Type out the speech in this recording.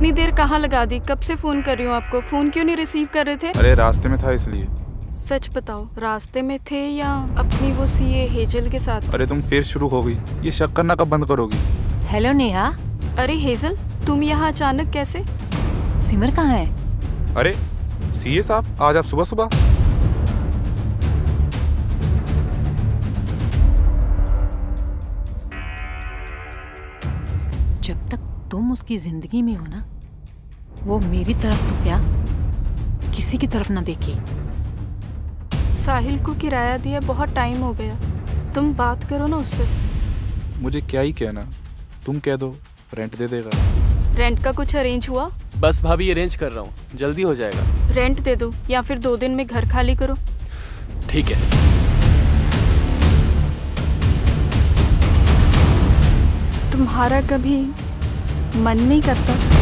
इतनी देर कहाँ लगा दी? कब से फ़ोन कर रही हूँ आपको? फ़ोन क्यों नहीं रिसीव कर रहे थे? अरे रास्ते में था इसलिए। सच बताओ रास्ते में थे या अपनी वो सीए हेजल के साथ? अरे तुम फिर शुरू हो गई। ये शक करना कब बंद करोगी? हेलो नेहा। अरे हेजल तुम यहाँ अचानक कैसे? सिमर कहाँ है? अरे सीए साहब आज आप सुबह सुबह। जब तक तुम उसकी ज़िंदगी में हो ना वो मेरी तरफ़ तो क्या किसी की तरफ़ ना देखी। साहिल को किराया दिया बहुत टाइम हो गया। तुम बात करो ना उससे। मुझे क्या ही कहना तुम कह दो रेंट दे देगा। रेंट का कुछ अरेंज हुआ? बस भाभी अरेंज कर रहा हूँ जल्दी हो जाएगा। रेंट दे दो या फिर दो दिन में घर खाली करो। ठीक है। तुम्हारा कभी मन नहीं करता।